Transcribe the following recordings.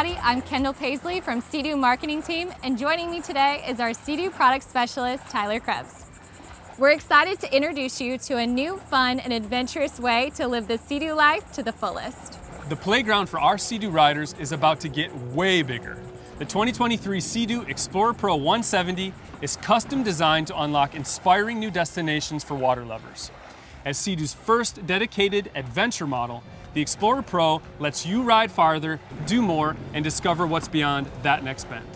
everybody. I'm Kendall Paisley from Sea-Doo Marketing Team, and joining me today is our Sea-Doo Product Specialist, Tyler Krebs. We're excited to introduce you to a new, fun, and adventurous way to live the Sea-Doo life to the fullest. The playground for our Sea-Doo riders is about to get way bigger. The 2023 Sea-Doo Explorer Pro 170 is custom designed to unlock inspiring new destinations for water lovers. As Sea-Doo's first dedicated adventure model, the Explorer Pro lets you ride farther, do more, and discover what's beyond that next bend.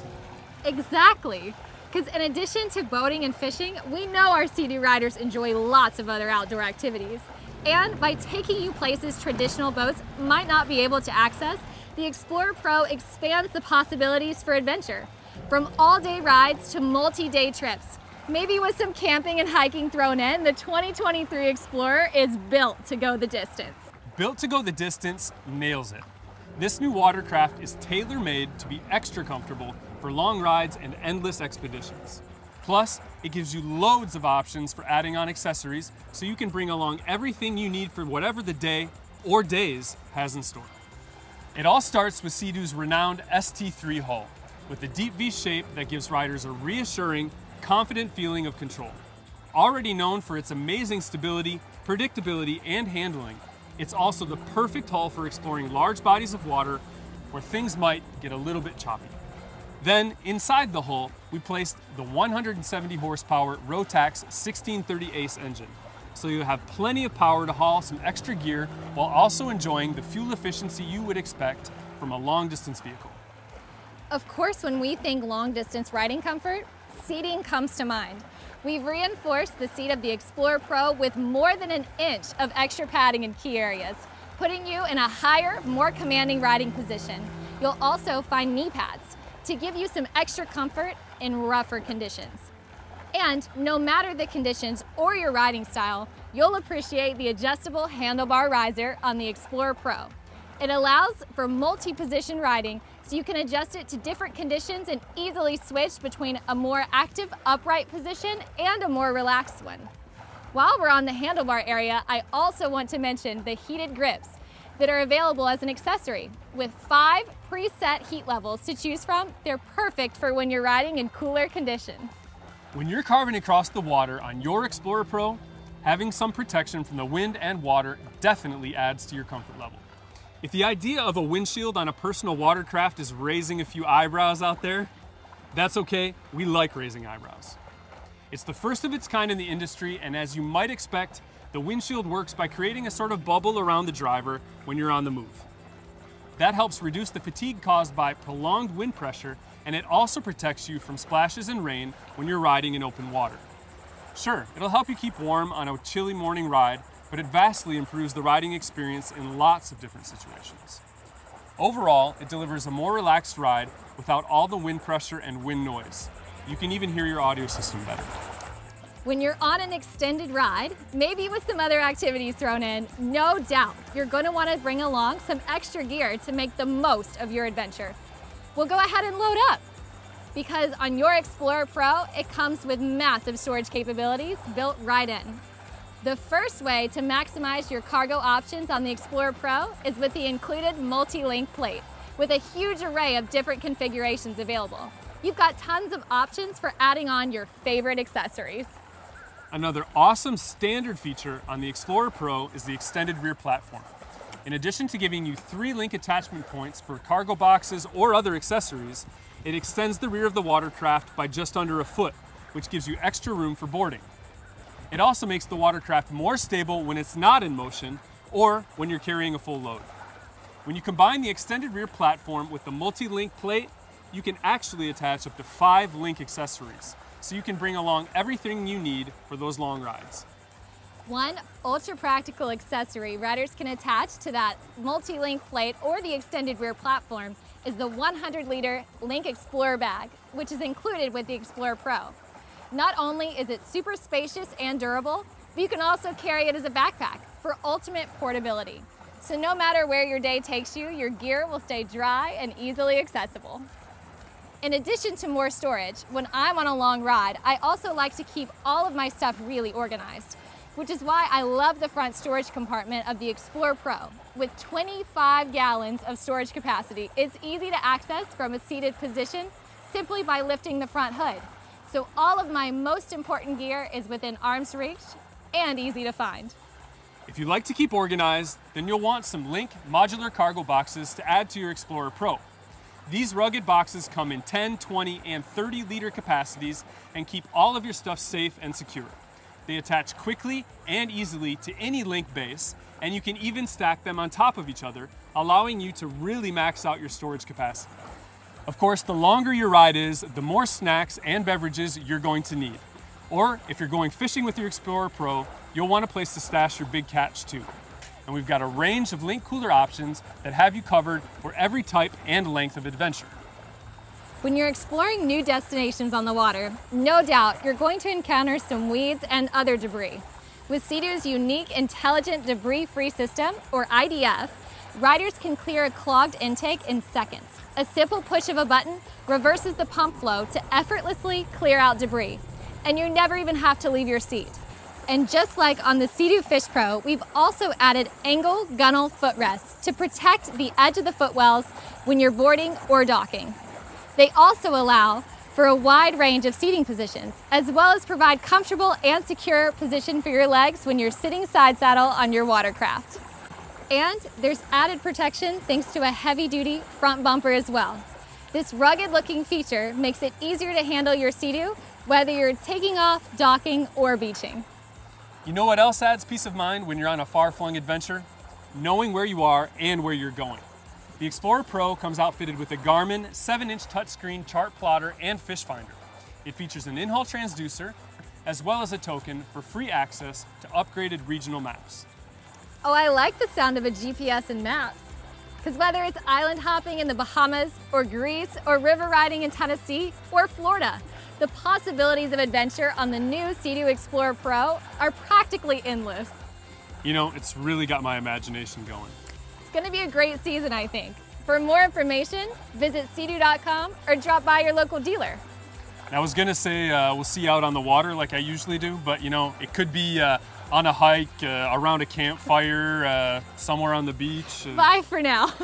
Exactly. Because in addition to boating and fishing, we know our Sea-Doo riders enjoy lots of other outdoor activities. And by taking you places traditional boats might not be able to access, the Explorer Pro expands the possibilities for adventure. From all-day rides to multi-day trips, maybe with some camping and hiking thrown in, the 2023 Explorer is built to go the distance. Built to go the distance nails it. This new watercraft is tailor-made to be extra comfortable for long rides and endless expeditions. Plus, it gives you loads of options for adding on accessories so you can bring along everything you need for whatever the day or days has in store. It all starts with Sea-Doo's renowned ST3 hull, with a deep V shape that gives riders a reassuring, confident feeling of control. Already known for its amazing stability, predictability, and handling, it's also the perfect hull for exploring large bodies of water where things might get a little bit choppy. Then, inside the hull, we placed the 170 horsepower Rotax 1630 Ace engine. So you have plenty of power to haul some extra gear while also enjoying the fuel efficiency you would expect from a long distance vehicle. Of course, when we think long distance riding comfort, seating comes to mind. We've reinforced the seat of the Explorer Pro with more than an inch of extra padding in key areas, putting you in a higher, more commanding riding position. You'll also find knee pads to give you some extra comfort in rougher conditions. And no matter the conditions or your riding style, you'll appreciate the adjustable handlebar riser on the Explorer Pro. It allows for multi-position riding so you can adjust it to different conditions and easily switch between a more active upright position and a more relaxed one. While we're on the handlebar area, I also want to mention the heated grips that are available as an accessory. With five preset heat levels to choose from, they're perfect for when you're riding in cooler conditions. When you're carving across the water on your Explorer Pro, having some protection from the wind and water definitely adds to your comfort level. If the idea of a windshield on a personal watercraft is raising a few eyebrows out there, that's okay, we like raising eyebrows. It's the first of its kind in the industry, and as you might expect, the windshield works by creating a sort of bubble around the driver when you're on the move. That helps reduce the fatigue caused by prolonged wind pressure, and it also protects you from splashes and rain when you're riding in open water. Sure, it'll help you keep warm on a chilly morning ride, but it vastly improves the riding experience in lots of different situations. Overall, it delivers a more relaxed ride without all the wind pressure and wind noise. You can even hear your audio system better. When you're on an extended ride, maybe with some other activities thrown in, no doubt you're going to want to bring along some extra gear to make the most of your adventure. Well, go ahead and load up because on your Explorer Pro, it comes with massive storage capabilities built right in. The first way to maximize your cargo options on the Explorer Pro is with the included multi-link plate with a huge array of different configurations available. You've got tons of options for adding on your favorite accessories. Another awesome standard feature on the Explorer Pro is the extended rear platform. In addition to giving you three link attachment points for cargo boxes or other accessories, it extends the rear of the watercraft by just under a foot, which gives you extra room for boarding. It also makes the watercraft more stable when it's not in motion or when you're carrying a full load. When you combine the extended rear platform with the multi-link plate, you can actually attach up to five link accessories, so you can bring along everything you need for those long rides. One ultra practical accessory riders can attach to that multi-link plate or the extended rear platform is the 100 liter Link Explorer bag, which is included with the Explorer Pro. Not only is it super spacious and durable, but you can also carry it as a backpack for ultimate portability. So no matter where your day takes you, your gear will stay dry and easily accessible. In addition to more storage, when I'm on a long ride, I also like to keep all of my stuff really organized. which is why I love the front storage compartment of the Explore Pro. With 25 gallons of storage capacity, it's easy to access from a seated position simply by lifting the front hood. So all of my most important gear is within arm's reach and easy to find. If you like to keep organized, then you'll want some Link modular cargo boxes to add to your Explorer Pro. These rugged boxes come in 10, 20, and 30 liter capacities and keep all of your stuff safe and secure. They attach quickly and easily to any Link base, and you can even stack them on top of each other, allowing you to really max out your storage capacity. Of course, the longer your ride is, the more snacks and beverages you're going to need. Or if you're going fishing with your Explorer Pro, you'll want a place to stash your big catch too. And we've got a range of link cooler options that have you covered for every type and length of adventure. When you're exploring new destinations on the water, no doubt you're going to encounter some weeds and other debris. With Sea-Doo's unique Intelligent Debris-Free System, or IDF, riders can clear a clogged intake in seconds. A simple push of a button reverses the pump flow to effortlessly clear out debris, and you never even have to leave your seat. And just like on the Sea-Doo Fish Pro, we've also added angle gunnel footrests to protect the edge of the footwells when you're boarding or docking. They also allow for a wide range of seating positions, as well as provide comfortable and secure position for your legs when you're sitting side saddle on your watercraft. And there's added protection thanks to a heavy duty front bumper as well. This rugged looking feature makes it easier to handle your Sea-Doo whether you're taking off, docking, or beaching. You know what else adds peace of mind when you're on a far-flung adventure? Knowing where you are and where you're going. The Explorer Pro comes outfitted with a Garmin 7-inch touchscreen chart plotter and fish finder. It features an in-hull transducer, as well as a token for free access to upgraded regional maps. Oh, I like the sound of a GPS and maps. Because whether it's island hopping in the Bahamas, or Greece, or river riding in Tennessee, or Florida, the possibilities of adventure on the new Sea-Doo Explorer Pro are practically endless. You know, it's really got my imagination going. It's going to be a great season, I think. For more information, visit seadoo.com or drop by your local dealer. I was going to say uh, we'll see you out on the water like I usually do, but you know, it could be uh, on a hike, uh, around a campfire, uh, somewhere on the beach. Bye for now.